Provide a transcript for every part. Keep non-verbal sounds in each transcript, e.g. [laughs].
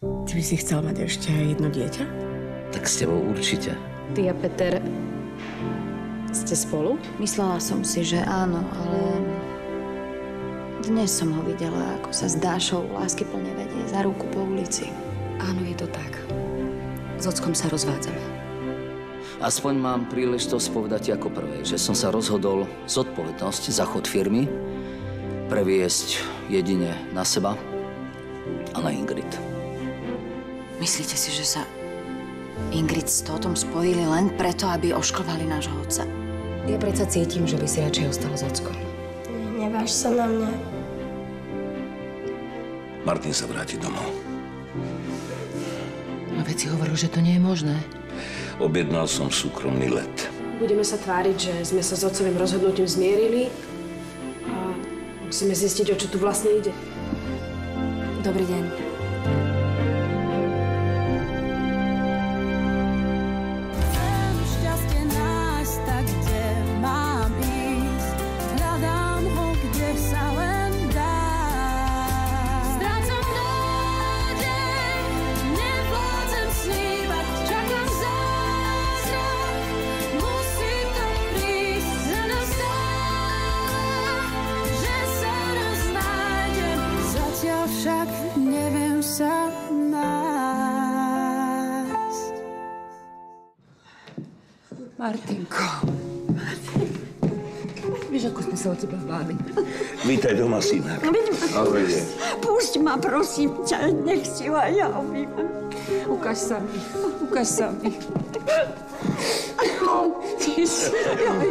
Ty by si chcel mať ešte jedno dieťa? Tak s tebou určite. Ty a Peter ste spolu? Myslela som si, že áno, ale dnes som ho videla, ako sa s Dášou láskyplne vedie za ruku po ulici. Áno, je to tak. S ockom sa rozvádzame. Aspoň mám príležitosť povedať ako prvé, že som sa rozhodol zodpovednosť za chod firmy previesť jedine na seba a na Ingrid. Myslíte si, že sa Ingrid s Totom spojili len preto, aby oškovali nášho otca? Ja predsa cítim, že by si radšej ostal s ockom. Neváž sa na mňa. Martin sa vráti domov. A veci hovoril, že to nie je možné. Objednal som súkromný let. Budeme sa tváriť, že sme sa s otcovým rozhodnutím zmierili a musíme zistiť, o čo tu vlastne ide. Dobrý deň. Martinko. Vieš, ako sme sa o teba báli. Vítaj doma, synak. Ahoj. Pusť ma, prosím ťa, nech si ho aj ja objímam. Ukáž sa mi. Ukáž sa mi. Joj,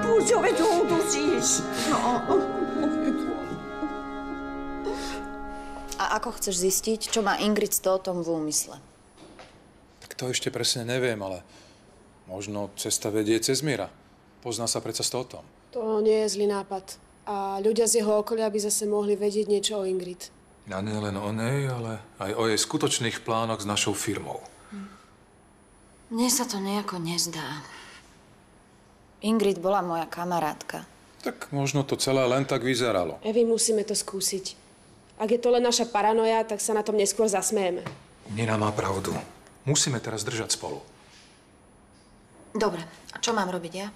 Pusť ho, veď ho udusíš. No, A ako chceš zistiť, čo má Ingrid s Totom v úmysle? Tak to ešte presne neviem, ale možno cesta vedie cez Mira. Pozná sa predsa s Totom. To nie je zlý nápad. A ľudia z jeho okolia by zase mohli vedieť niečo o Ingrid. A nie len o nej, ale aj o jej skutočných plánoch s našou firmou. Mne sa to nejako nezdá. Ingrid bola moja kamarátka. Tak možno to celé len tak vyzeralo. Evi, musíme to skúsiť. Ak je to len naša paranoja, tak sa na tom neskôr zasmejeme. Nina má pravdu. Musíme teraz držať spolu. Dobre, a čo mám robiť ja?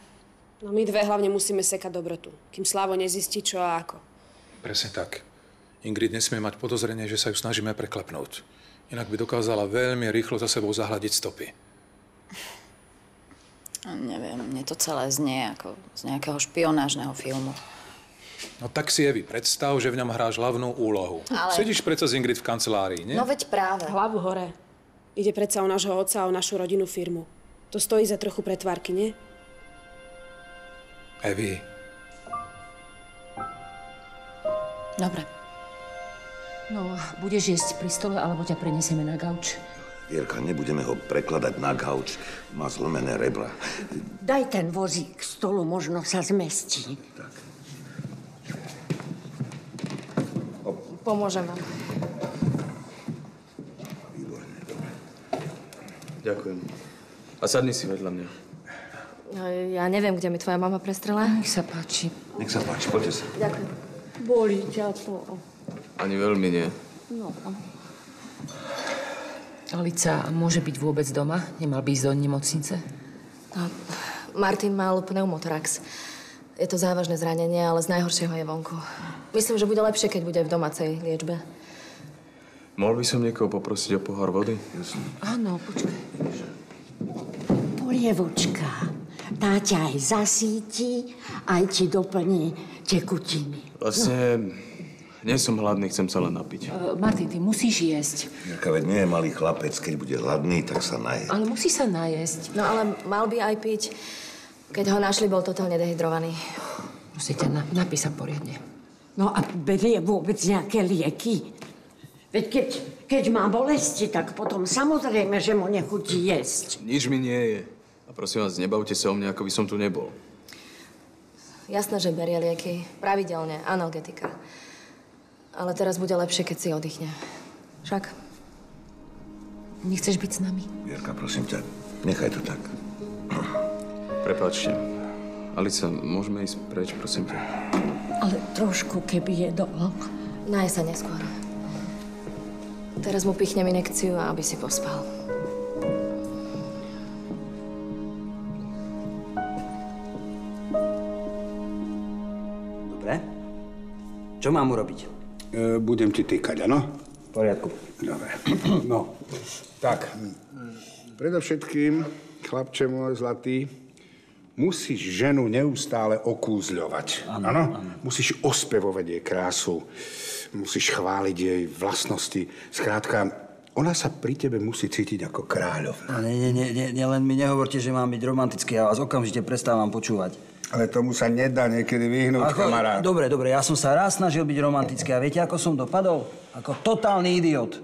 No my dve hlavne musíme sekať dobrotu, kým Slavo nezistí čo a ako. Presne tak. Ingrid nesmie mať podozrenie, že sa ju snažíme preklepnúť. Inak by dokázala veľmi rýchlo za sebou zahľadiť stopy. Neviem, mne to celé znie ako z nejakého špionážneho filmu. No tak si, Evi, predstav, že v ňom hráš hlavnú úlohu. Ale- Sedíš predsa s Ingrid v kancelárii, nie? No veď práve. Hlavu hore. Ide predsa o nášho otca a o našu rodinnú firmu. To stojí za trochu pretvárky, nie? Evi, Dobre. No, budeš jesť pri stole, alebo ťa prenesieme na gauč. Vierka, nebudeme ho prekladať na gauč. Má zlomené rebra. Daj ten vozík k stolu, možno sa zmestí. Pomôžem vám. Ďakujem. A sadni si vedľa mňa. No, Ja neviem, kde mi tvoja mama prestrela. Nech sa páči. Nech sa páči, poďte sa. Ďakujem. Bolí ťa to. Ani veľmi nie. No. Alica môže byť vôbec doma? Nemal by ísť do nemocnice? No, Martin mal pneumotorax. Je to závažné zranenie, ale z najhoršieho je vonku. Myslím, že bude lepšie, keď bude v domácej liečbe. Mohol by som niekoho poprosiť o pohár vody? Áno, počkaj. Polievočka. Tá ťa aj zasíti, aj ti doplní tekutiny. Vlastne nie som hladný, chcem sa len napiť. Uh, Martin, ty musíš jesť. Vierka, veď nie je malý chlapec. Keď bude hladný, tak sa naje. Ale musí sa najesť. No ale mal by aj piť. Keď ho našli, bol totálne dehydrovaný. Ťa, na- napí sa poriadne. No a berie vôbec nejaké lieky? Veď keď, keď má bolesti, tak potom samozrejme, že mu nechutí jesť. Nič mi nie je. A prosím vás, nebavte sa o mne, ako by som tu nebol. Jasné, že berie lieky. Pravidelne, analgetika. Ale teraz bude lepšie, keď si oddychne. Však? Nechceš byť s nami? Vierka, prosím ťa, nechaj to tak. Prepáčte. Alica, môžeme ísť preč, prosím ťa. Ale trošku, keby je dol. Naj sa neskôr. Teraz mu pichnem inekciu, aby si pospal. Čo mám urobiť? E, budem ti týkať, áno? V poriadku. Dobre. [clears throat] No, tak. Predovšetkým, chlapče môj zlatý, musíš ženu neustále okúzľovať. Áno? Musíš ospevovať jej krásu. Musíš chváliť jej vlastnosti. Skrátka, ona sa pri tebe musí cítiť ako kráľovna. Nie, nie, nie, nie, len mi nehovorte, že mám byť romantický. Ja vás okamžite prestávam počúvať. Ale tomu sa nedá niekedy vyhnúť, Ako- kamarát. Dobre, dobre, ja som sa raz snažil byť romantický a viete, ako som dopadol? Ako totálny idiot.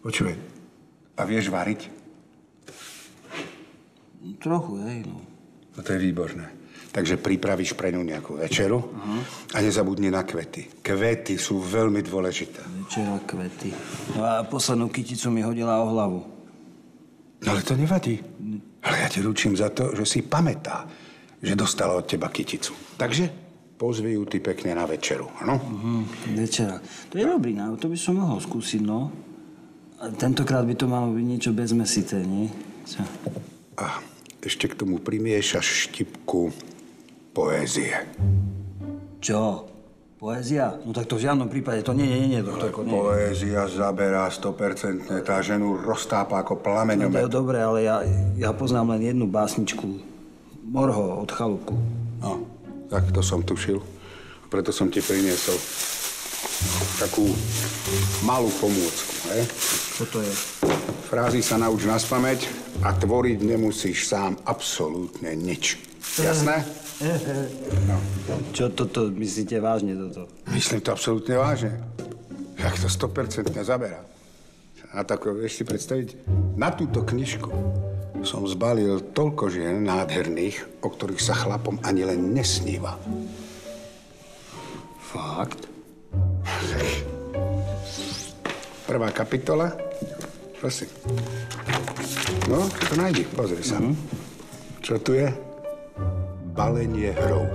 Počuj, a vieš variť? Trochu, hej, no. No to je výborné. Takže pripravíš pre ňu nejakú večeru a nezabudni na kvety. Kvety sú veľmi dôležité. Večera kvety. No a poslednú kyticu mi hodila o hlavu. No ale to nevadí. Ja ti ručím za to, že si pamätá, že dostala od teba kyticu. Takže pozvi ju ty pekne na večeru, áno? Mhm, večera. To je dobrý návod, to by som mohol skúsiť, no. A tentokrát by to malo byť niečo bezmesité, nie? Čo? A ešte k tomu primiešaš štipku poézie. Čo? Poézia? No tak to v žiadnom prípade, to nie, nie, nie, doktorko, nie. Poézia zaberá 100%, tá ženu roztápa ako No, plameňomet. to je dobré, ale ja, ja poznám len jednu básničku. Morho od chalúbku. No, tak to som tušil. Preto som ti priniesol takú malú pomôcku, hej? Čo to je? Frázy sa nauč na spameť a tvoriť nemusíš sám absolútne nič. Jasné? No. Čo toto myslíte vážne toto? Myslím to absolútne vážne. Jak to 100% zaberá. A tak vieš si predstaviť? Na túto knižku som zbalil toľko žien nádherných, o ktorých sa chlapom ani len nesníva. Fakt? Prvá kapitola. Prosím. No, to nájdi, pozri sa. Čo tu je? Balenie hrou.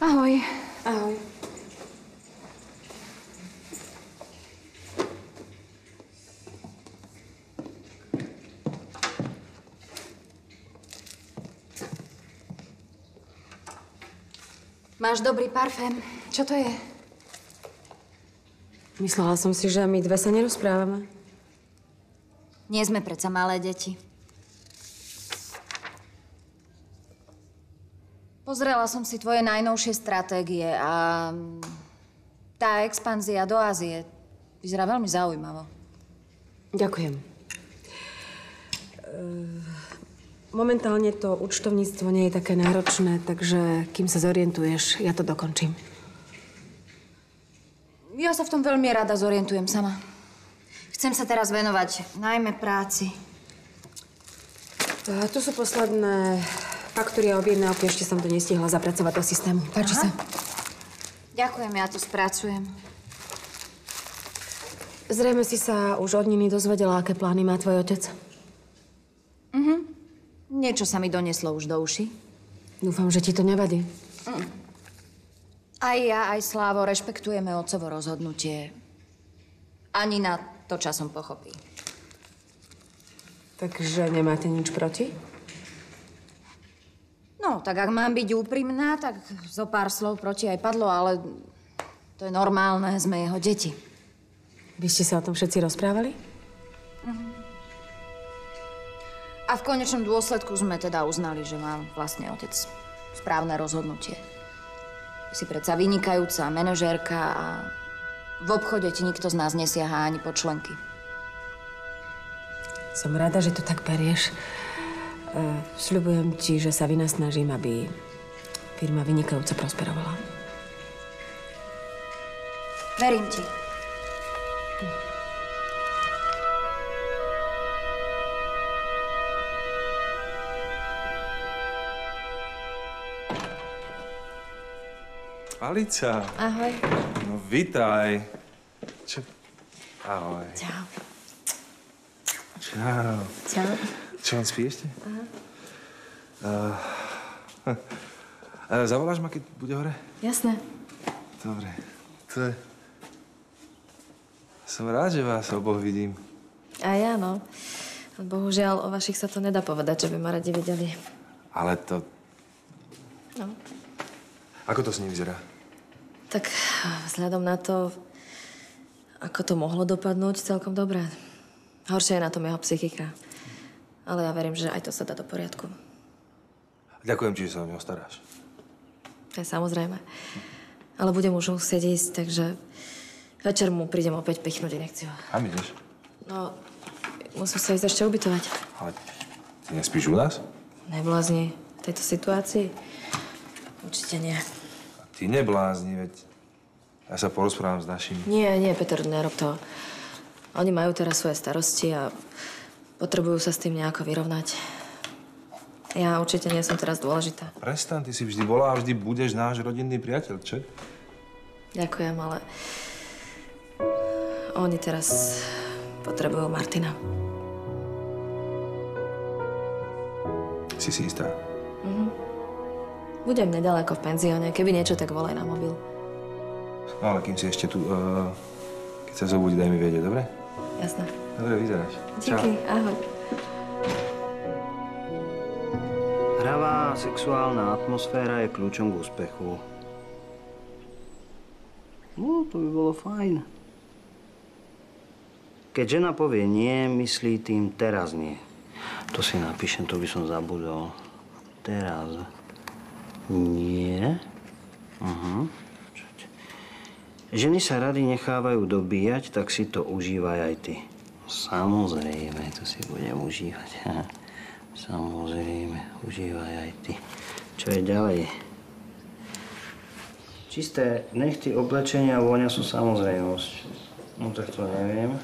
Ahoj. Ahoj. Máš dobrý parfém. Čo to je? Myslela som si, že my dve sa nerozprávame. Nie sme predsa malé deti. Pozrela som si tvoje najnovšie stratégie a tá expanzia do Ázie vyzerá veľmi zaujímavo. Ďakujem. E, Momentálne to účtovníctvo nie je také náročné, takže kým sa zorientuješ, ja to dokončím. Ja sa v tom veľmi rada zorientujem sama. Chcem sa teraz venovať najmä práci. A tu sú posledné faktúry a objednávky, ešte som to nestihla zapracovať do systému. Páči Aha. sa? Ďakujem, ja to spracujem. Zrejme si sa už od Niny dozvedela, aké plány má tvoj otec. Mhm. Niečo sa mi doneslo už do uši. Dúfam, že ti to nevadí. Aj ja, aj Slávo rešpektujeme otcovo rozhodnutie. Ani na to časom pochopí. Takže nemáte nič proti? No, tak ak mám byť úprimná, tak zo pár slov proti aj padlo, ale to je normálne, sme jeho deti. Vy ste sa o tom všetci rozprávali? A v konečnom dôsledku sme teda uznali, že mám vlastne otec správne rozhodnutie. Si predsa vynikajúca manažérka a v obchode ti nikto z nás nesiaha ani po členky. Som rada, že to tak berieš. Uh, sľubujem ti, že sa vynasnažím, aby firma vynikajúco prosperovala. Verím ti. Alica, Ahoj. no vitaj. Čo? Ahoj. Čau. Čau. Čau. Čo, on spí ešte? Aha. Uh, uh, zavoláš ma, keď bude hore? Jasné. Dobre. To je... Som rád, že vás oboch vidím. A ja, no. Bohužiaľ, o vašich sa to nedá povedať, že by ma radi videli. Ale to... No. Ako to s ním vyzerá? Tak vzhľadom na to, ako to mohlo dopadnúť, celkom dobré. Horšie je na tom jeho psychika. Ale ja verím, že aj to sa dá do poriadku. Ďakujem ti, že sa o neho staráš. Je samozrejme. Ale budem už musieť ísť, takže večer mu prídem opäť pichnúť inekciu. Kam ideš? No, musím sa ísť ešte ubytovať. Ale ty nespíš u nás? Neblázni v tejto situácii? Určite nie. Ty neblázni, veď ja sa porozprávam s našimi. Nie, nie, Peter, nerob to. Oni majú teraz svoje starosti a potrebujú sa s tým nejako vyrovnať. Ja určite nie som teraz dôležitá. Prestan, ty si vždy bola a vždy budeš náš rodinný priateľ, čo? Ďakujem, ale oni teraz potrebujú Martina. Si si istá? Mhm. Budem nedaleko v penzióne. Keby niečo, tak volaj na mobil. No ale kým si ešte tu, uh, keď sa zobudí, daj mi vedieť, dobre? Jasné. Dobre, vyzeráš. Díky, ahoj. Hravá sexuálna atmosféra je kľúčom k úspechu. No, to by bolo fajn. Keď žena povie nie, myslí tým teraz nie. To si napíšem, to by som zabudol. Teraz. Nie. Uh-huh. Ženy sa rady nechávajú dobíjať, tak si to užívaj aj ty. Samozrejme, to si budem užívať. [laughs] Samozrejme, užívaj aj ty. Čo je ďalej? Čisté nechty, oblečenia a vôňa sú samozrejmosť. No tak to neviem.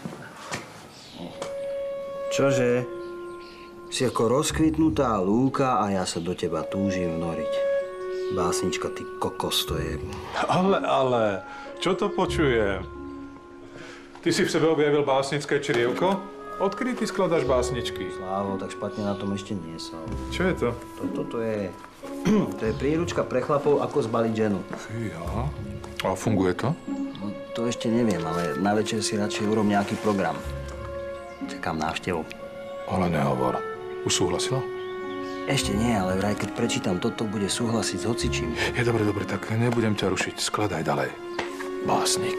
Čože? Si ako rozkvitnutá lúka a ja sa do teba túžim vnoriť. Básnička, ty kokos to je. Ale, ale, čo to počujem? Ty si v sebe objavil básnické črievko? Odkedy ty skladáš básničky? Slávo, tak špatne na tom ešte nie som. Čo je to? Toto to je... to je príručka pre chlapov, ako zbaliť ženu. Fíha. A funguje to? No, to ešte neviem, ale na večer si radšej urob nejaký program. Čakám návštevu. Ale nehovor. Už súhlasila? Ešte nie, ale vraj, keď prečítam toto, bude súhlasiť s hocičím. Je dobre, dobre, tak nebudem ťa rušiť. Skladaj ďalej. Básnik.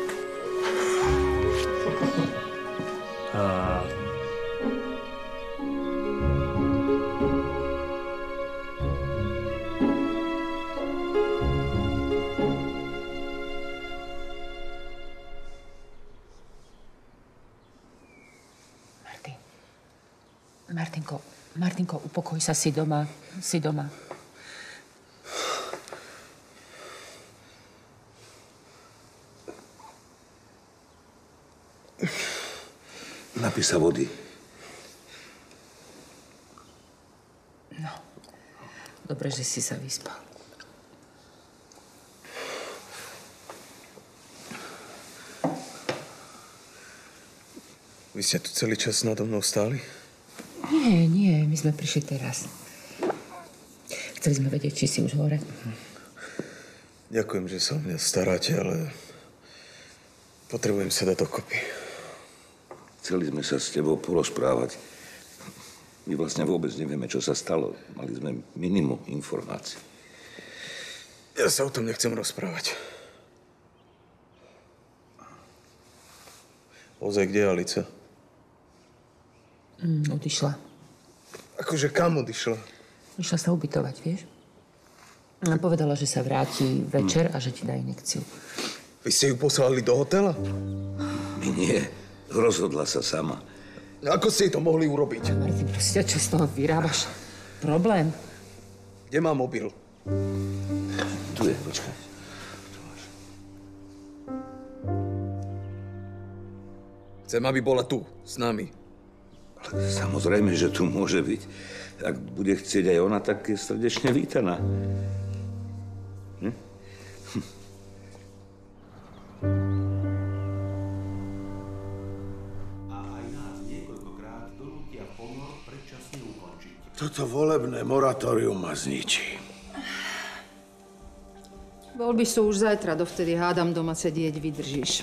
A... Martinko, Martinko, upokoj sa, si doma. Si doma. Napí sa vody. No. Dobre, že si sa vyspal. Vy ste tu celý čas nado mnou stáli? Nie, nie, my sme prišli teraz. Chceli sme vedieť, či si už hore. Ďakujem, že sa o mňa staráte, ale potrebujem sa dať dokopy. Chceli sme sa s tebou porozprávať. My vlastne vôbec nevieme, čo sa stalo. Mali sme minimum informácií. Ja sa o tom nechcem rozprávať. Ozaj, kde je Alica? Mm, odišla. Akože kam odišla? Išla sa ubytovať, vieš? A povedala, že sa vráti večer a že ti dá inekciu. Vy ste ju poslali do hotela? My nie. Rozhodla sa sama. No ako ste jej to mohli urobiť? Martin, proste, čo z toho vyrábaš? Problém? Kde má mobil? Tu je, počkaj. Chcem, aby bola tu, s nami. Ale samozrejme, že tu môže byť. Ak bude chcieť aj ona, tak je srdečne vítaná. Hm? Toto volebné moratórium ma zničí. Voľby sú už zajtra, dovtedy hádam doma sedieť vydržíš.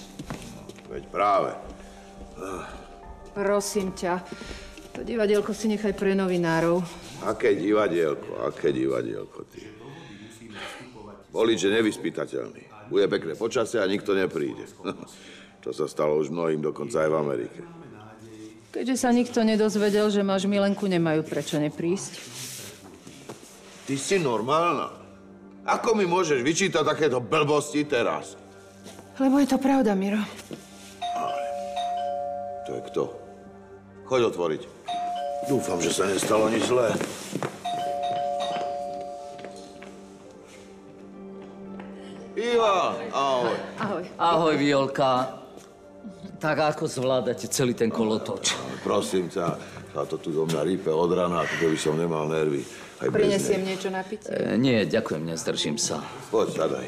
Veď práve. Prosím ťa, to divadielko si nechaj pre novinárov. Aké divadielko, aké divadielko, ty. Volič je nevyspytateľný. Bude pekné počasie a nikto nepríde. [laughs] To sa stalo už mnohým, dokonca aj v Amerike. Keďže sa nikto nedozvedel, že máš milenku, nemajú prečo neprísť. Ty si normálna. Ako mi môžeš vyčítať takéto blbosti teraz? Lebo je to pravda, Miro. To je kto? Choď otvoriť. Dúfam, že sa nestalo nič zlé. Ivan, ahoj. Ahoj. Ahoj, Violka. Tak ako zvládate celý ten kolotoč? Prosím ťa, sa to tu do mňa rýpe od rana, ako keby som nemal nervy. Aj Prinesiem niečo na pitie. E, nie, ďakujem, nezdržím sa. Poď, sadaj.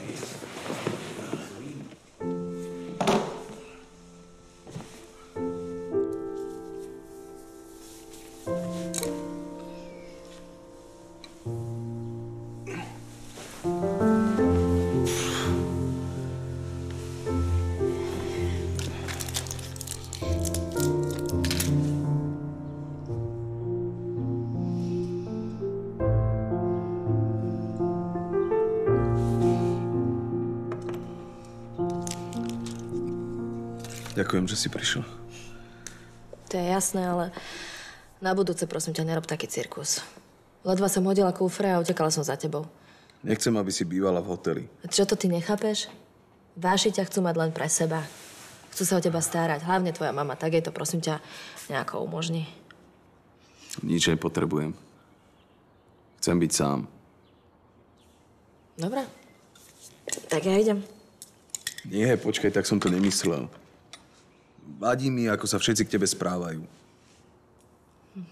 Ďakujem, že si prišiel. To je jasné, ale na budúce prosím ťa, nerob taký cirkus. Ledva som hodila kufre a utekala som za tebou. Nechcem, aby si bývala v hoteli. A čo to ty nechápeš? Váši ťa chcú mať len pre seba. Chcú sa o teba starať, hlavne tvoja mama. Tak jej to prosím ťa nejako umožni. Nič nepotrebujem. Chcem byť sám. Dobre. Tak ja idem. Nie, počkaj, tak som to nemyslel. Vadí mi, ako sa všetci k tebe správajú.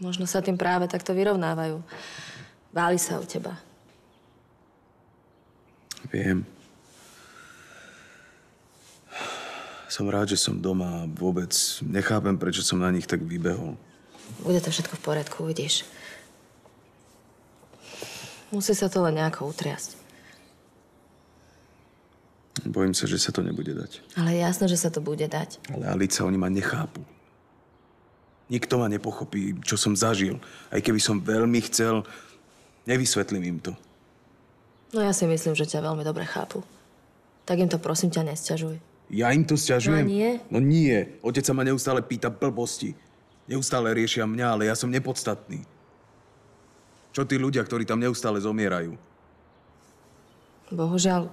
Možno sa tým práve takto vyrovnávajú. Báli sa o teba. Viem. Som rád, že som doma a vôbec nechápem, prečo som na nich tak vybehol. Bude to všetko v poriadku, uvidíš. Musí sa to len nejako utriasť. Bojím sa, že sa to nebude dať. Ale je jasné, že sa to bude dať. Ale Alica, oni ma nechápu. Nikto ma nepochopí, čo som zažil. Aj keby som veľmi chcel, nevysvetlím im to. No ja si myslím, že ťa veľmi dobre chápu. Tak im to prosím ťa nesťažuj. Ja im to sťažujem? No nie? No nie. Otec sa ma neustále pýta blbosti. Neustále riešia mňa, ale ja som nepodstatný. Čo tí ľudia, ktorí tam neustále zomierajú? Bohužiaľ,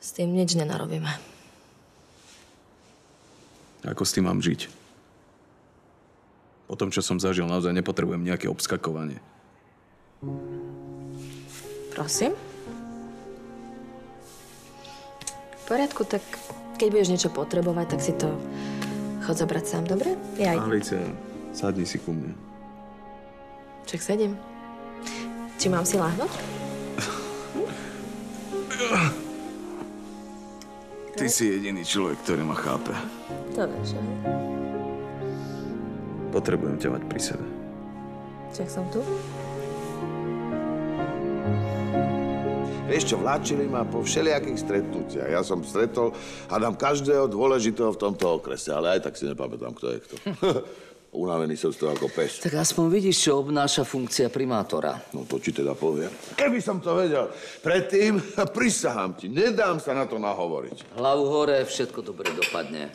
s tým nič nenarobíme. Ako s tým mám žiť? Po tom, čo som zažil, naozaj nepotrebujem nejaké obskakovanie. Prosím? V poriadku, tak keď budeš niečo potrebovať, tak si to chod zobrať sám, dobre? Ja idem. Alice, sadni si ku mne. Čak sedím. Či mám si láhnuť? [laughs] Ty si jediný človek, ktorý ma chápe. To vieš, aha. Potrebujem ťa mať pri sebe. Čak som tu? Vieš čo, vláčili ma po všelijakých stretnutiach. Ja som stretol a dám každého dôležitého v tomto okrese, ale aj tak si nepamätám, kto je kto. [laughs] Unavený som z toho ako pes. Tak aspoň vidíš, čo obnáša funkcia primátora. No to ti teda poviem. Keby som to vedel predtým, [laughs] prisahám ti, nedám sa na to nahovoriť. Hlavu hore, všetko dobre dopadne.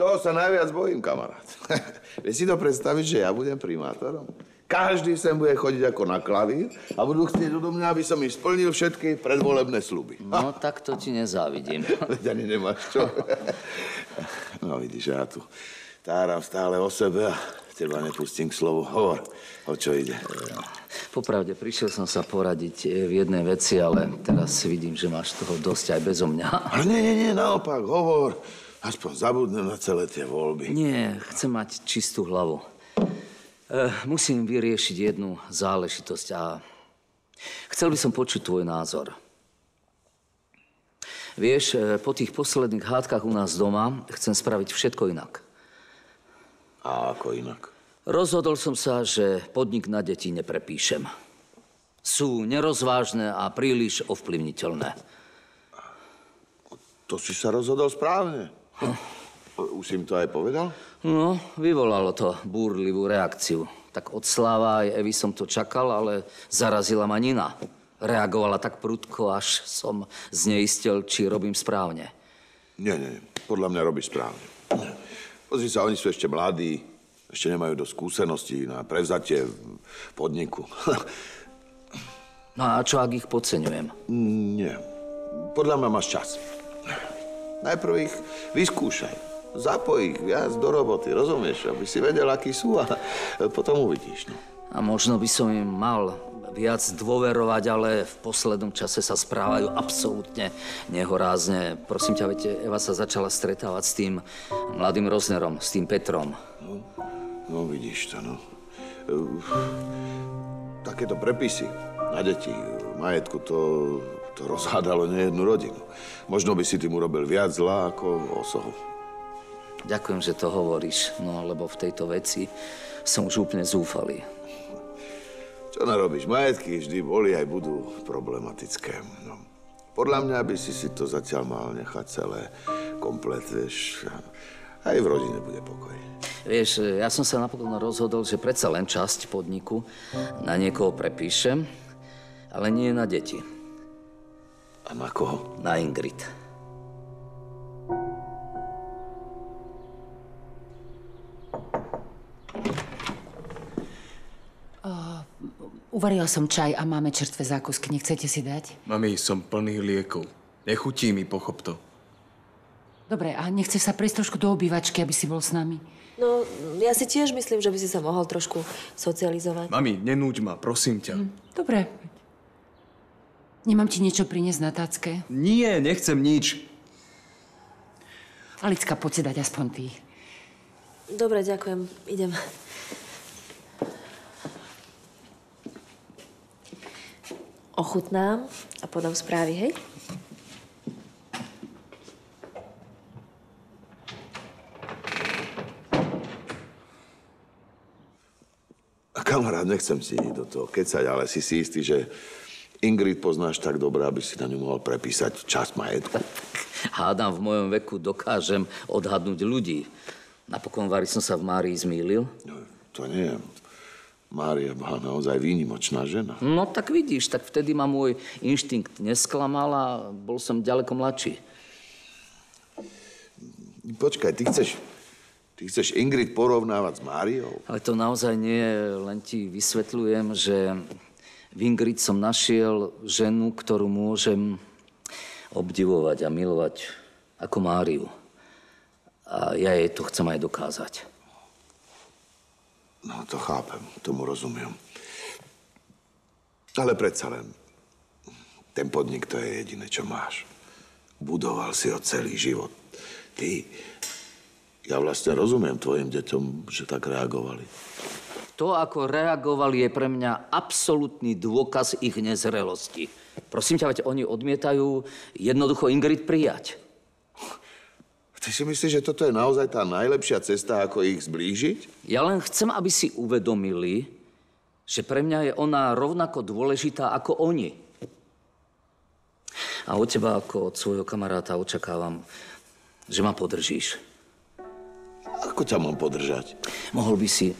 Toho sa najviac bojím, kamarát. [laughs] Vieš si to predstaviť, že ja budem primátorom? Každý sem bude chodiť ako na klavír a budú chcieť odo mňa, aby som im splnil všetky predvolebné sluby. No, [laughs] tak to ti nezávidím. Veď ani nemáš čo. No vidíš, ja tu táram stále o sebe a teba nepustím k slovu. Hovor, o čo ide? Popravde, prišiel som sa poradiť eh, v jednej veci, ale teraz vidím, že máš toho dosť aj bezo mňa. Ale nie, nie, nie, naopak, hovor. Aspoň zabudnem na celé tie voľby. Nie, chcem mať čistú hlavu. E, musím vyriešiť jednu záležitosť a chcel by som počuť tvoj názor. Vieš, e, po tých posledných hádkach u nás doma chcem spraviť všetko inak. A ako inak? Rozhodol som sa, že podnik na deti neprepíšem. Sú nerozvážne a príliš ovplyvniteľné. To si sa rozhodol správne. Už si im to aj povedal? No, vyvolalo to búrlivú reakciu. Tak od Sláva aj Evy som to čakal, ale zarazila ma Nina. Reagovala tak prudko, až som zneistil, či robím správne. Nie, nie, podľa mňa robíš správne. Pozri sa, oni sú ešte mladí, ešte nemajú dosť skúseností na prevzatie podniku. [laughs] No a čo, ak ich podceňujem? Nie. Podľa mňa máš čas. Najprv ich vyskúšaj. Zapoj ich viac do roboty, rozumieš? Aby si vedel, akí sú a [laughs] potom uvidíš. No. A možno by som im mal viac dôverovať, ale v poslednom čase sa správajú absolútne nehorázne. Prosím ťa, viete, Eva sa začala stretávať s tým mladým Roznerom, s tým Petrom. No vidíš to, no. Uh, Takéto prepisy na deti, majetku, to, to rozhádalo nejednu rodinu. Možno by si tým urobil viac zla ako osohu. Ďakujem, že to hovoríš, no lebo v tejto veci som už úplne zúfalý. Čo narobíš? Majetky vždy boli aj budú problematické. No. Podľa mňa by si si to zatiaľ mal nechať celé komplet, vieš. Aj v rodine bude pokoj. Vieš, ja som sa napokon rozhodol, že predsa len časť podniku na niekoho prepíšem, ale nie na deti. A na koho? Na Ingrid. Uvarila som čaj a máme čerstvé zákusky. Nechcete si dať? Mami, som plný liekov. Nechutí mi, pochop to. Dobre, a nechceš sa prejsť trošku do obývačky, aby si bol s nami? No, ja si tiež myslím, že by si sa mohol trošku socializovať. Mami, nenúď ma, prosím ťa. Dobre. Nemám ti niečo priniesť na tácke? Nie, nechcem nič. Alicka, poď si dať aspoň ty. Dobre, ďakujem. Idem. Ochutnám a podám správy, hej? Kamarát, nechcem si do toho kecať, ale si si istý, že Ingrid poznáš tak dobre, aby si na ňu mohol prepísať časť majetku. Hádam, v mojom veku dokážem odhadnúť ľudí. Napokon Vary som sa v Márii zmýlil. To nie. Mária bola naozaj výnimočná žena. No tak vidíš, tak vtedy ma môj inštinkt nesklamal a bol som ďaleko mladší. Počkaj, ty chceš, ty chceš Ingrid porovnávať s Máriou? Ale to naozaj nie, len ti vysvetľujem, že v Ingrid som našiel ženu, ktorú môžem obdivovať a milovať ako Máriu. A ja jej to chcem aj dokázať. No, to chápem, tomu rozumiem. Ale predsa len, ten podnik to je jediné, čo máš. Budoval si ho celý život. Ty, ja vlastne rozumiem tvojim deťom, že tak reagovali. To, ako reagovali, je pre mňa absolútny dôkaz ich nezrelosti. Prosím ťa, veď oni odmietajú jednoducho Ingrid prijať. Ty si myslíš, že toto je naozaj tá najlepšia cesta, ako ich zblížiť? Ja len chcem, aby si uvedomili, že pre mňa je ona rovnako dôležitá ako oni. A od teba ako od svojho kamaráta očakávam, že ma podržíš. Ako ťa mám podržať? Mohol by si e,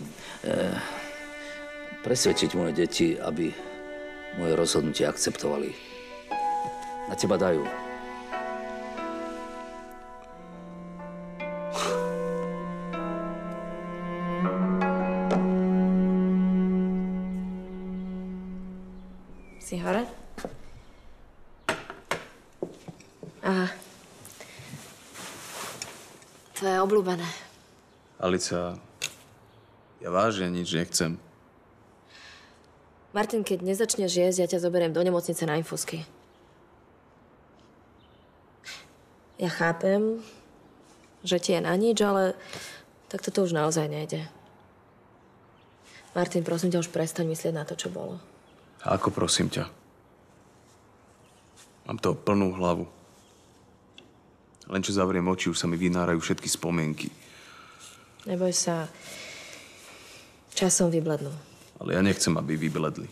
presvedčiť moje deti, aby moje rozhodnutie akceptovali. Na teba dajú. Alica, ja vážne nič nechcem. Martin, keď nezačneš jesť, ja ťa zoberiem do nemocnice na infusky. Ja chápem, že ti je na nič, ale tak toto už naozaj nejde. Martin, prosím ťa, už prestaň myslieť na to, čo bolo. A ako prosím ťa? Mám toho plnú hlavu. Len čo zavriem oči, už sa mi vynárajú všetky spomienky. Neboj sa. Časom vyblednú. Ale ja nechcem, aby vybledli.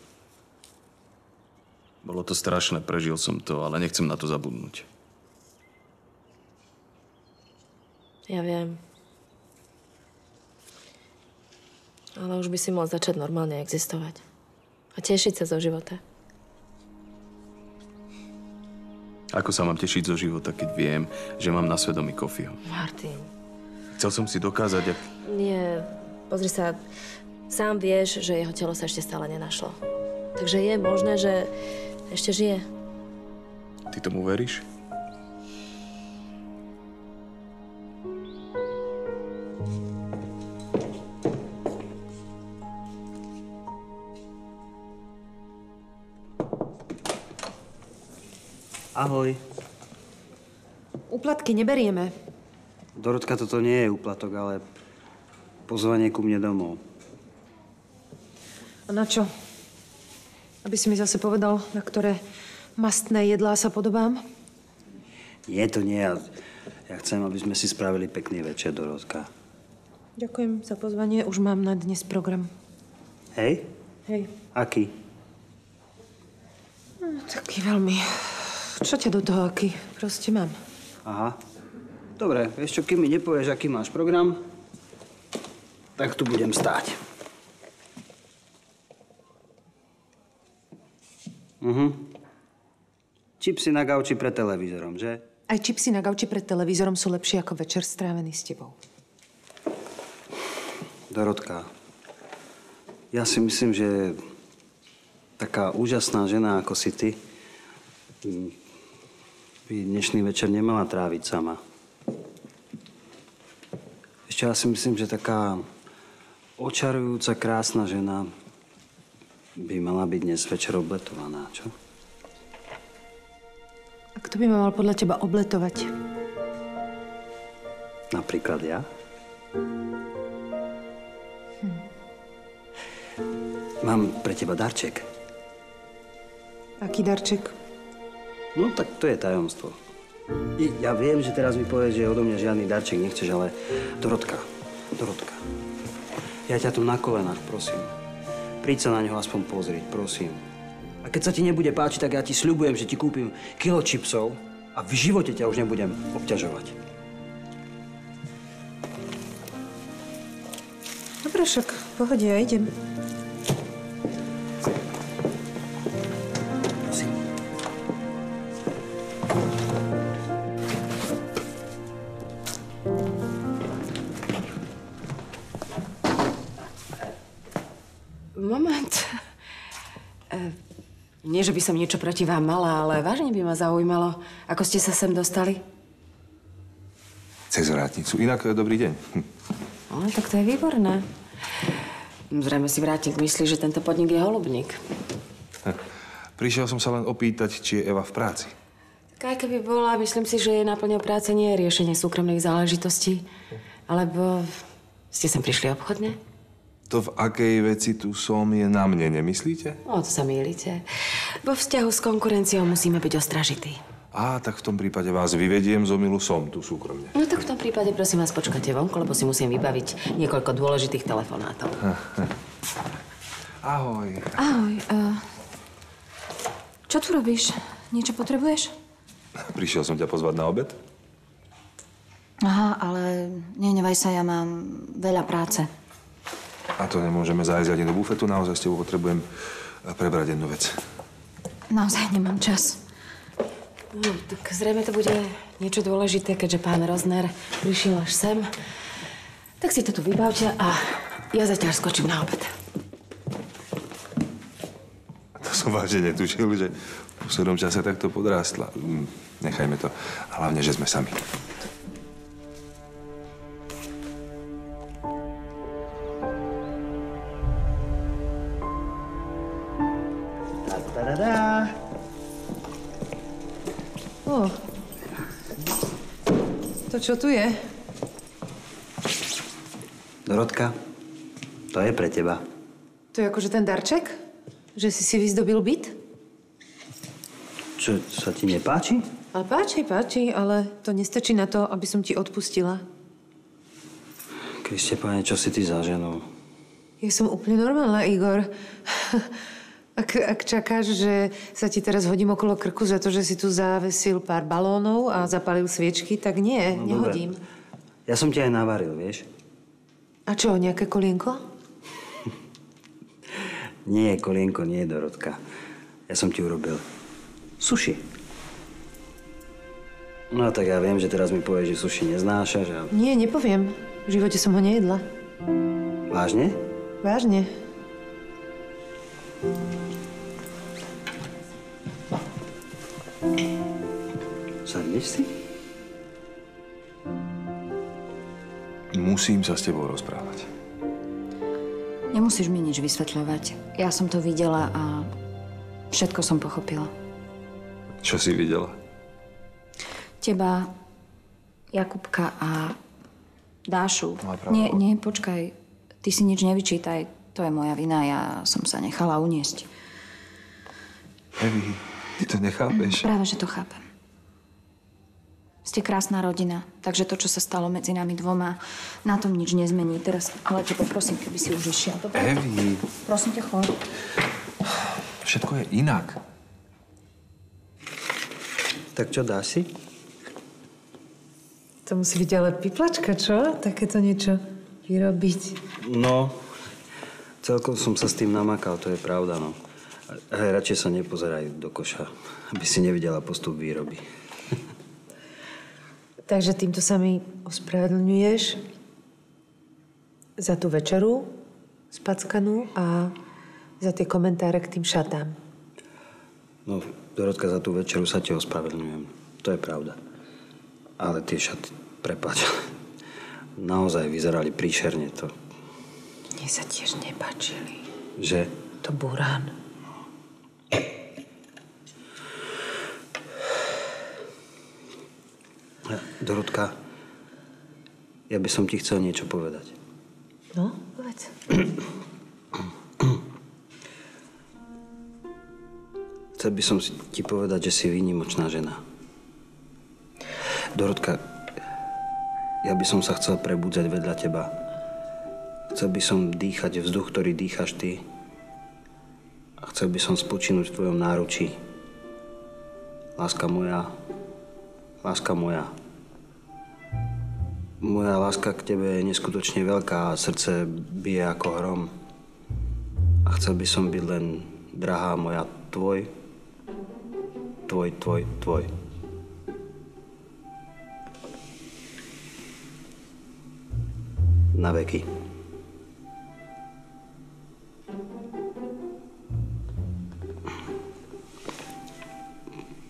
Bolo to strašné, prežil som to, ale nechcem na to zabudnúť. Ja viem. Ale už by si mohol začať normálne existovať. A tešiť sa zo života. Ako sa mám tešiť zo života, keď viem, že mám na svedomí Kofiho? Martin. Chcel som si dokázať, ak... Nie, pozri sa. Sám vieš, že jeho telo sa ešte stále nenašlo. Takže je možné, že ešte žije. Ty tomu veríš? Ahoj. Úplatky neberieme. Dorotka, toto nie je úplatok, ale pozvanie ku mne domov. A na čo? Aby si mi zase povedal, na ktoré mastné jedlá sa podobám? Nie, to nie. Ja, ja chcem, aby sme si spravili pekný večer, Dorotka. Ďakujem za pozvanie. Už mám na dnes program. Hej? Hej. Aký? Hm, taký veľmi... Čo ťa do toho, aký? Proste mám. Aha. Dobre, vieš čo, kým mi nepovieš, aký máš program, tak tu budem stáť. Mhm. Čipsy na gauči pred televízorom, že? Aj čipsy na gauči pred televízorom sú lepšie ako večer strávený s tebou. Dorotka, ja si myslím, že taká úžasná žena ako si ty by dnešný večer nemala tráviť sama. Ešte ja si myslím, že taká očarujúca, krásna žena by mala byť dnes večer obletovaná, čo? A kto by ma mal podľa teba obletovať? Napríklad ja? Hm. Mám pre teba darček. Aký darček? No, tak to je tajomstvo. Ja viem, že teraz mi povieš, že odo mňa žiadny darček nechceš, ale Dorotka, Dorotka, ja ťa tu na kolenách prosím. Príď sa na ňo aspoň pozrieť, prosím. A keď sa ti nebude páčiť, tak ja ti sľubujem, že ti kúpim kilo čipsov a v živote ťa už nebudem obťažovať. Dobre, však pohode, idem. Nie, že by som niečo proti vám mala, ale vážne by ma zaujímalo, ako ste sa sem dostali. Cez vrátnicu. Inak, e, dobrý deň. Hm. No, tak to je výborné. Zrejme si vrátnik myslí, že tento podnik je holubník. Prišiel som sa len opýtať, či je Eva v práci. Tak aj keby bola, myslím si, že jej náplňou práce nie je riešenie súkromných záležitostí. Alebo ste sem prišli obchodne? To, v akej veci tu som, je na mne, nemyslíte? No, to sa mýlite. Vo vzťahu s konkurenciou musíme byť ostražití. Á, tak v tom prípade vás vyvediem z omilu som tu súkromne. No tak v tom prípade prosím vás počkajte vonku, lebo si musím vybaviť niekoľko dôležitých telefonátov. [laughs] Ahoj. Ahoj. Uh, čo tu robíš? Niečo potrebuješ? [laughs] Prišiel som ťa pozvať na obed? Aha, ale nenevaj sa, ja mám veľa práce. A to nemôžeme zájsť ani do bufetu. Naozaj s tebou potrebujem prebrať jednu vec. Naozaj nemám čas. No, tak zrejme to bude niečo dôležité, keďže pán Rozner prišiel až sem. Tak si to tu vybavte a ja zatiaľ skočím na obed. To som vážne netušil, že v poslednom čase takto podrástla. Mm, Nechajme to. Hlavne, že sme sami. Tadadá. O. To čo tu je? Dorotka, to je pre teba. To je akože ten darček? Že si si vyzdobil byt? Čo, sa ti nepáči? Ale páči, páči, ale to nestačí na to, aby som ti odpustila. Kriste, pane, čo si ty za ženou? Ja som úplne normálna, Igor. [laughs] Ak, ak čakáš, že sa ti teraz hodím okolo krku za to, že si tu zavesil pár balónov a zapalil sviečky, tak nie, No, nehodím. Dobre. Ja som ti aj navaril, vieš? A čo, nejaké kolienko? [laughs] Nie, kolienko, nie, Dorotka. Ja som ti urobil suši. No tak ja viem, že teraz mi povieš, že suši neznášaš a... Nie, nepoviem. V živote som ho nejedla. Vážne? Vážne. Sadneš si? Musím sa s tebou rozprávať. Nemusíš mi nič vysvetľovať. Ja som to videla a všetko som pochopila. Čo si videla? Teba, Jakubka a Dášu. Nie, nie, počkaj. Ty si nič nevyčítaj. To je moja vina. Ja som sa nechala uniesť. Evi, ty to nechápeš. Práve, že to chápem. Ste krásna rodina, takže to, čo sa stalo medzi nami dvoma, na tom nič nezmení. Teraz ale ťa poprosím, keby si už išiel. Dobre? Evi, Prosím ťa, choď. všetko je inak. Tak čo, dáš si? To musí byť ale piplačka, čo? Takéto niečo vyrobiť. No, celkom som sa s tým namakal, to je pravda, no. Radšej sa nepozeraj do koša, aby si nevidela postup výroby. [laughs] Takže týmto sa mi ospravedlňuješ za tú večeru spackanú a za tie komentáre k tým šatám. No, Dorotka, za tú večeru sa ti ospravedlňujem. To je pravda. Ale tie šaty, prepáč, [laughs] naozaj vyzerali príšerne to, Mne sa tiež nepáčili. že... To burán. Dorotka, ja by som ti chcel niečo povedať. No, povedz. Chcel by som ti povedať, že si výnimočná žena. Dorotka, ja by som sa chcel prebudzať vedľa teba. Chcel by som dýchať vzduch, ktorý dýchaš ty. A chcel by som spočinúť v tvojom náručí. Láska moja, láska moja. Moja láska k tebe je neskutočne veľká a srdce bije ako hrom. A chcel by som byť len, drahá moja, tvoj, tvoj, tvoj, tvoj. Na veky.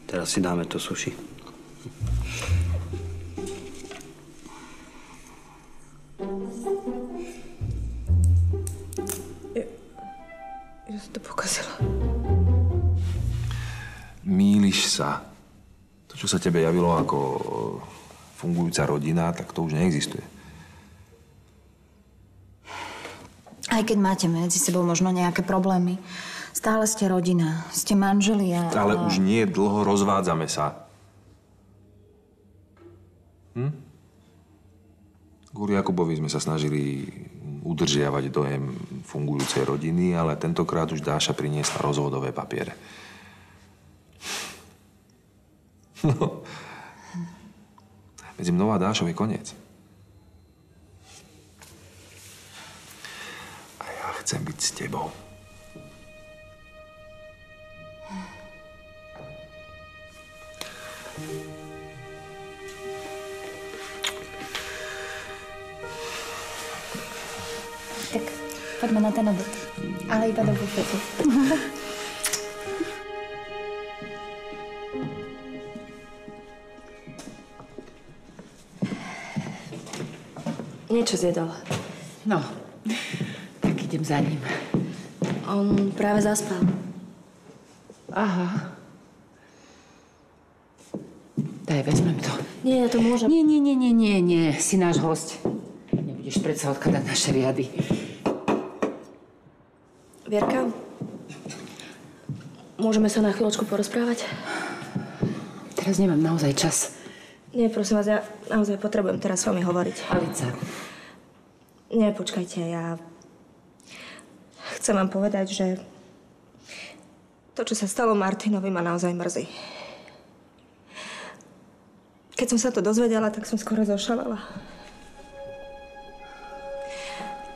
Teraz si dáme to suši. Ja som to pokazila. Míliš sa. To, čo sa tebe javilo ako fungujúca rodina, tak to už neexistuje. Aj keď máte medzi sebou možno nejaké problémy, stále ste rodina, ste manželia. Ale a... už nie dlho rozvádzame sa. Hm? Kvôli Jakubovi sme sa snažili udržiavať dojem fungujúcej rodiny, ale tentokrát už Dáša priniesla rozvodové papiere. No. Medzi mnou a Dášou je koniec. A ja chcem byť s tebou. Poďme na ten obed. Ale iba do bufetu. Niečo zjedol. No, tak idem za ním. On práve zaspal. Aha. Daj, vezmem to. Nie, ja to môžem. Nie, nie, nie, nie, nie, nie. Si náš host. Nebudeš predsa odkladať naše riady. Vierka, môžeme sa na chvíľočku porozprávať? Teraz nemám naozaj čas. Nie, prosím vás, ja naozaj potrebujem teraz s vami hovoriť. Alica. Nie, počkajte, ja... chcem vám povedať, že to, čo sa stalo Martinovi, ma naozaj mrzí. Keď som sa to dozvedela, tak som skoro zošalala.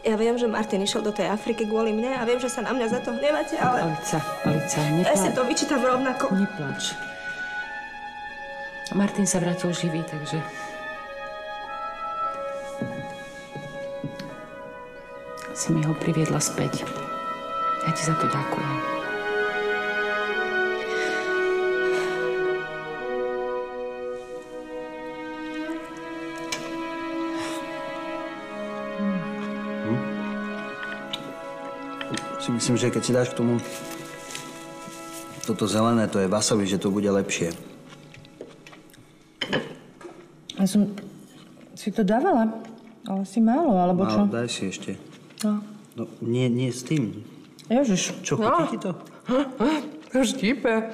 Ja viem, že Martin išiel do tej Afriky kvôli mne a viem, že sa na mňa za to hnevate, ale... Alica, Alica, Ja si nepláč. to vyčítam rovnako. Neplač. Martin sa vrátil živý, takže... Si mi ho priviedla späť. Ja ti za to ďakujem. Myslím, že keď si dáš k tomu toto zelené, to je vasabi, že to bude lepšie. Ja som si to dávala, ale si málo, alebo čo? Málo, daj si ešte. No. No, nie, nie s tým. Ježiš. Čo, no. chutí ti to? [laughs] To štípe.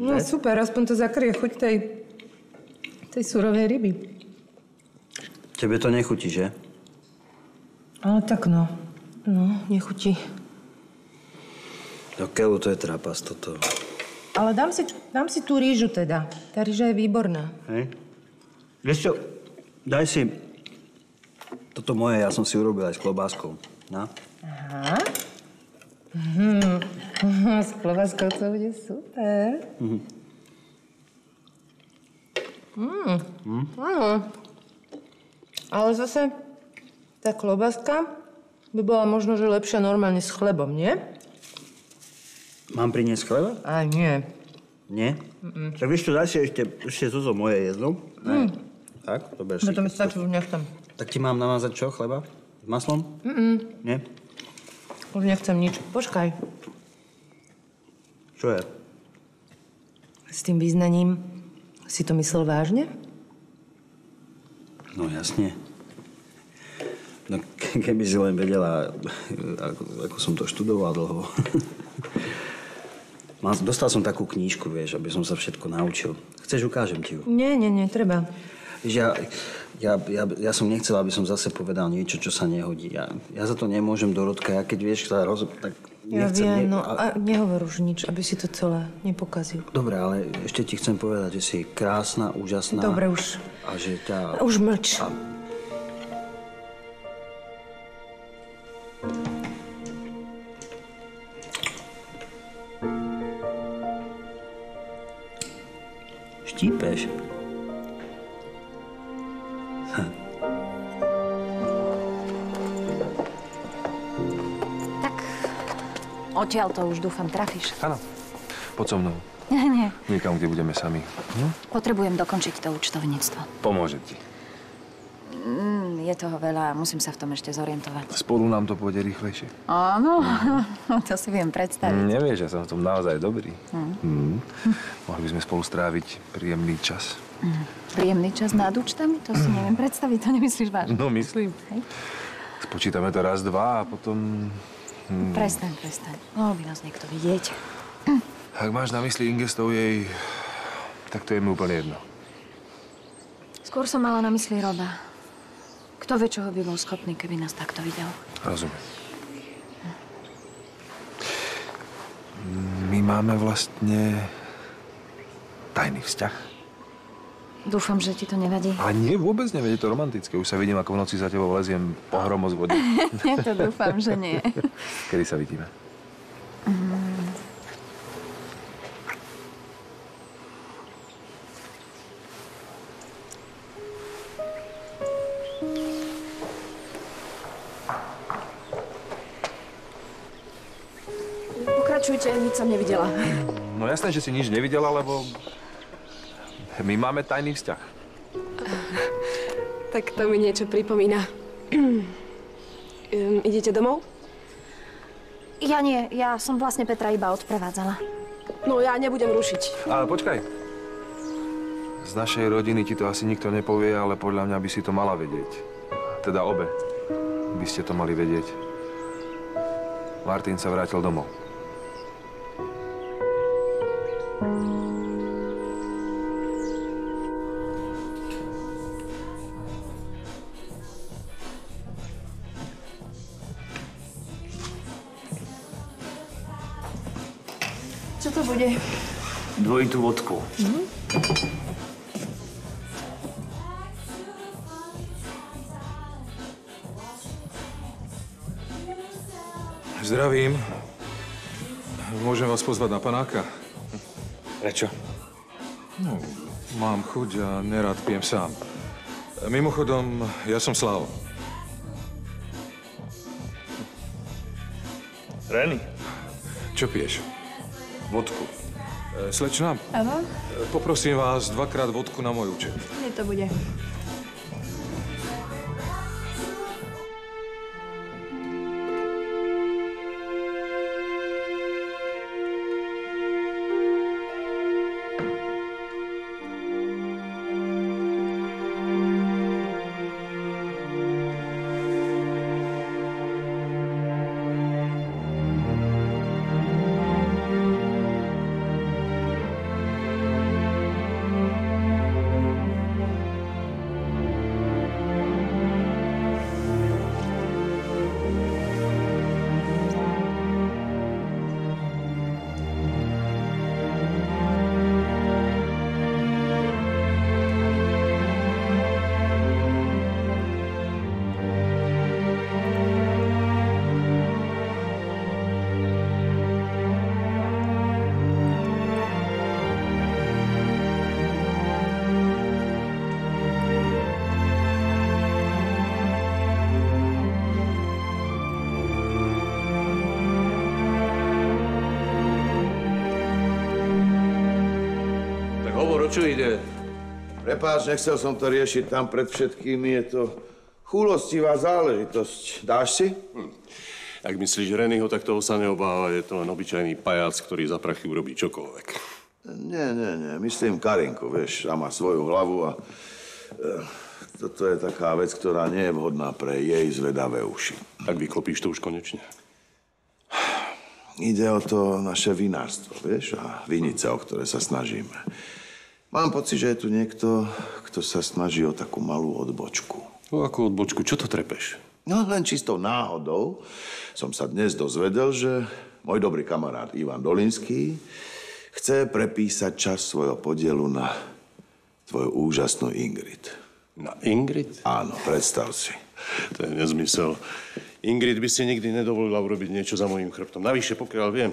No super, aspoň to zakrie chuť tej, tej surovej ryby. Tebe to nechutí, že? Ale tak no. No, nechutí. Do keľu to je trapas, toto. Ale dám si, dám si tú rýžu teda. Tá rýža je výborná. Hej? Vieš čo, daj si... Toto moje, ja som si urobil aj s klobáskou. No? Aha. Mhm. [laughs] S klobáskou to bude super. Mhm. Mm. Hm? Áno. Ale zase tá klobáska by bola možno, že lepšia normálne s chlebom, nie? Mám priniesť chleba? Aj nie. Nie? Mm-mm. Tak vieš čo, daj si ešte, ešte toto moje jedlo. Mm. Tak, dobre No to mi stačí, už nechcem. Tak ti mám namazať čo, chleba? S maslom? Mm-mm. Nie? Už nechcem nič. Počkaj. Čo je? S tým význaním si to myslel vážne? No jasne. No ke- keby si len vedela, ako, ako som to študoval dlho. [laughs] Mal, dostal som takú knížku, vieš, aby som sa všetko naučil. Chceš, ukážem ti ju. Nie, nie, nie, treba. Vieš, ja, ja, ja, ja som nechcel, aby som zase povedal niečo, čo sa nehodí. Ja, ja za to nemôžem, Dorotka. Ja keď vieš, sa roz... tak Ja nechcem... viem, ne- no a- a nehovor už nič, aby si to celé nepokazil. Dobre, ale ešte ti chcem povedať, že si krásna, úžasná. Dobre, už. A že ťa... Už mlč. A... Štípeš. Tak, odtiaľ to už dúfam trafíš. Áno. Poď so mnou. Nie, nie. Niekam, kde budeme sami. Hm? Potrebujem dokončiť to účtovníctvo. Pomôžem ti. Mm, je toho veľa a musím sa v tom ešte zorientovať. Spolu nám to pôjde rýchlejšie. Áno, [laughs] to si viem predstaviť. Mm, nevieš, ja som v tom naozaj dobrý. Hm. Mm. Mohli by sme spolu stráviť príjemný čas. Mm. Príjemný čas nad účtami? To si neviem predstaviť, to nemyslíš vážne. No, myslím. Hej. Spočítame to raz, dva a potom... hm, Prestaň, prestaň. Mohol by nás niekto vidieť. [clears throat] Ak máš na mysli Ingestov jej... Tak to je mi úplne jedno. Skôr som mala na mysli Roba. Kto vie, čoho by bol schopný, keby nás takto videl? Rozumiem. My máme vlastne tajný vzťah. Dúfam, že ti to nevadí. Ale nie, vôbec nevie, je to romantické. Už sa vidím, ako v noci za tebou leziem po hromozvode. [laughs] ja to dúfam, že nie. Kedy sa vidíme? Jasné, že si nič nevidela, lebo my máme tajný vzťah. Tak to mi niečo pripomína. um, idete domov? Ja nie, ja som vlastne Petra iba odprevádzala. No, ja nebudem rušiť. Ale počkaj. Z našej rodiny ti to asi nikto nepovie, ale podľa mňa by si to mala vedieť. Teda obe by ste to mali vedieť. Martin sa vrátil domov. Dvojitú vodku. Mhm. Zdravím. Môžem vás pozvať na panáka? Prečo? No, mám chuť a nerád pijem sám. Mimochodom, ja som Slavo. Reny. Čo piješ? Vodku. Slečna, Áno? poprosím vás dvakrát vodku na môj účet. Nie to bude. Čo ide? Prepáč, nechcel som to riešiť tam pred všetkými. Je to chúlostivá záležitosť. Dáš si? Hm. Ak myslíš Renyho, tak toho sa neobáva. Je to len obyčajný pajac, ktorý za prachy urobí čokoľvek. Nie, nie, nie. Myslím Karinku, vieš. A má svoju hlavu a... E, toto je taká vec, ktorá nie je vhodná pre jej zvedavé uši. Tak vyklopíš to už konečne. Ide o to naše vinárstvo, vieš, a vinice, o ktoré sa snažíme. Mám pocit, že je tu niekto, kto sa snaží o takú malú odbočku. O akú odbočku? Čo to trepeš? No len čistou náhodou som sa dnes dozvedel, že môj dobrý kamarát Ivan Dolinský chce prepísať čas svojho podielu na tvoju úžasnú Ingrid. Na Ingrid? Áno, predstav si. To je nezmysel. Ingrid by si nikdy nedovolila urobiť niečo za mojím chrbtom. Navyše, pokiaľ viem,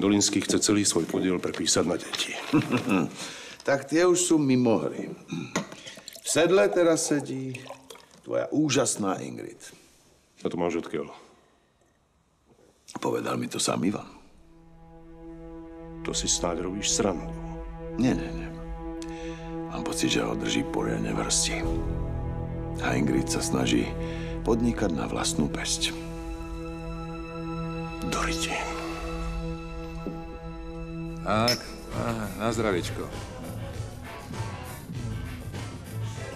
Dolinský chce celý svoj podiel prepísať na deti. [laughs] tak tie už sú mimo hry. V sedle teraz sedí tvoja úžasná Ingrid. A to máš odkiaľ? Povedal mi to sám Ivan. To si snáď robíš srandu. Nie, nie, nie. Mám pocit, že ho drží poriadne vrsti. A Ingrid sa snaží podnikať na vlastnú pesť. Dorite. Tak, na zdravičko.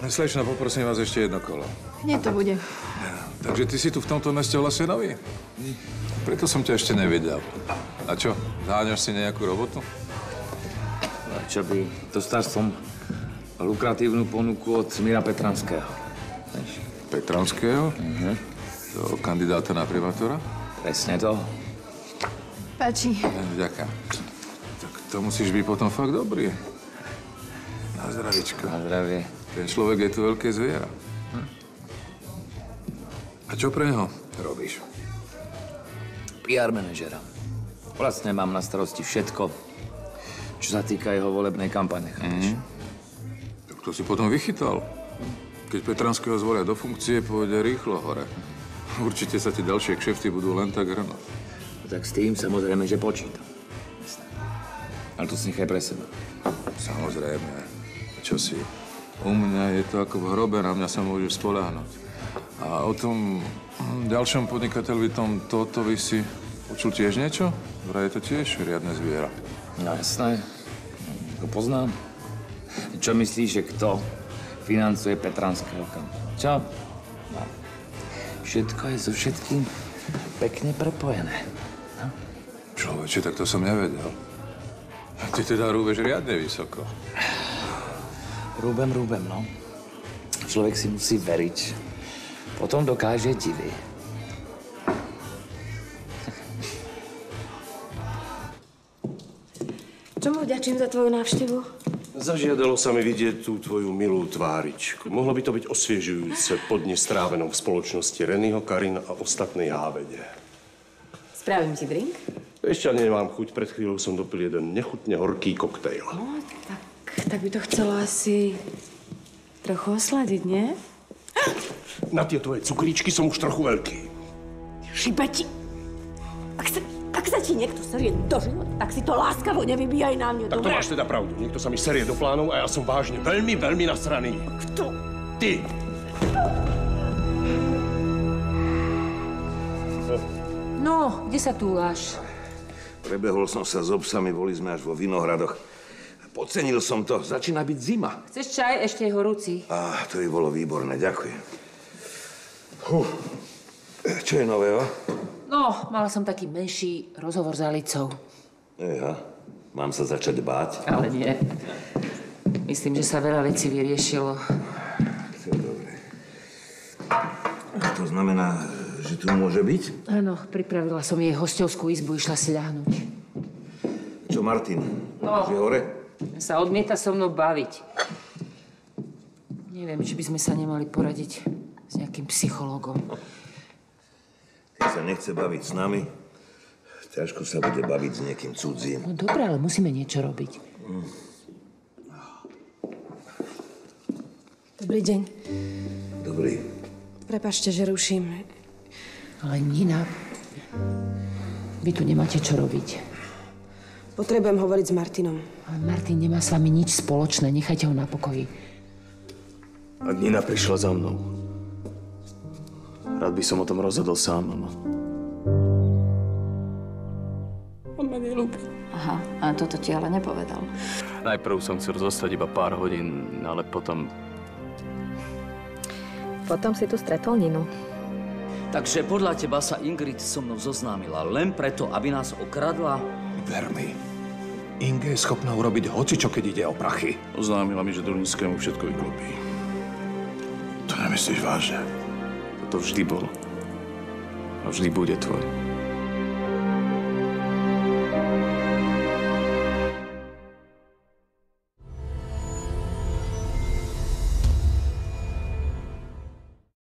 Slečna, poprosím vás ešte jedno kolo. Nie to bude. Takže ty si tu v tomto meste vlastne nový? Preto som ťa ešte nevidel. A čo, záňaš si nejakú robotu? A čo by? Dostal som lukratívnu ponuku od Mira Petranského. Petranského? Mhm. To kandidáta na primátora? Presne to. Páči. Ďakujem. To musíš byť potom fakt dobrý. Na zdravičko. Na zdravie. Ten človek je tu veľké zviera. Hm? A čo pre neho robíš? PR manažera. Vlastne mám na starosti všetko, čo sa týka jeho volebnej kampane, chápeš? Mhm. Tak to si potom vychytal. Keď Petranského zvolia do funkcie, pôjde rýchlo hore. Určite sa ti ďalšie kšefty budú len tak hrnúť. Tak s tým samozrejme, že počítam. Ale to si nechaj pre seba. Samozrejme. Čo si? U mňa je to ako v hrobe, na mňa sa môžeš spoľahnúť. A o tom ďalšom podnikateľovi tom Totovi si počul tiež niečo? Vraj je to tiež riadne zviera. No jasné. Ho poznám. Čo myslíš, že kto financuje Petranského kampaň? Čo? No. Všetko je so všetkým pekne prepojené. Človeče, tak to som nevedel. Ty teda rúbeš riadne vysoko. Rúbem, rúbem, no. Človek si musí veriť. Potom dokáže divy. Čomu vďačím za tvoju návštevu? Zažiadalo sa mi vidieť tú tvoju milú tváričku. Mohlo by to byť osviežujúce po dne strávenom v spoločnosti Renyho, Karina a ostatnej hávede. Spravím ti drink? Ešte ani nemám chuť. Pred chvíľou som dopil jeden nechutne horký koktejl. No, tak, tak by to chcelo asi trochu osladiť, nie? Na tie tvoje cukríčky som už trochu veľký. Šibeti! Ak sa, ak sa ti niekto serie do života, tak si to láskavo nevybíjaj na mňa, Tak to máš teda pravdu. Niekto sa mi serie do plánov a ja som vážne veľmi, veľmi nasraný. Kto? Ty! No, kde sa túláš? Prebehol som sa s obsami, boli sme až vo Vinohradoch. Podcenil som to. Začína byť zima. Chceš čaj? Ešte je horúci. Á, to by bolo výborné, ďakujem. Huh. Čo je nového? No, mala som taký menší rozhovor s Alicou. Eha, mám sa začať báť? Ale nie. Myslím, že sa veľa vecí vyriešilo. To je dobre. To znamená, že tu môže byť? Áno, pripravila som jej hostovskú izbu, išla si ľahnuť. Čo, Martin? No. Už je hore? Sa odmieta so mnou baviť. Neviem, či by sme sa nemali poradiť s nejakým psychologom. Keď sa nechce baviť s nami, ťažko sa bude baviť s niekým cudzím. No dobre, ale musíme niečo robiť. Dobrý deň. Dobrý. Prepašte, že ruším. Ale Nina, vy tu nemáte čo robiť. Potrebujem hovoriť s Martinom. Ale Martin nemá s vami nič spoločné, nechajte ho na pokoji. A Nina prišla za mnou. Rád by som o tom rozhodol sám, mama. On ma nelúbi. Aha, a toto ti ale nepovedal. Najprv som chcel zostať iba pár hodín, ale potom... Potom si tu stretol Ninu. Takže podľa teba sa Ingrid so mnou zoznámila len preto, aby nás okradla? Ver mi, Inge je schopná urobiť hocičo, keď ide o prachy. Oznámila mi, že Dolinskému všetko vyklopí. To nemyslíš vážne? To vždy bol. A vždy bude tvoj.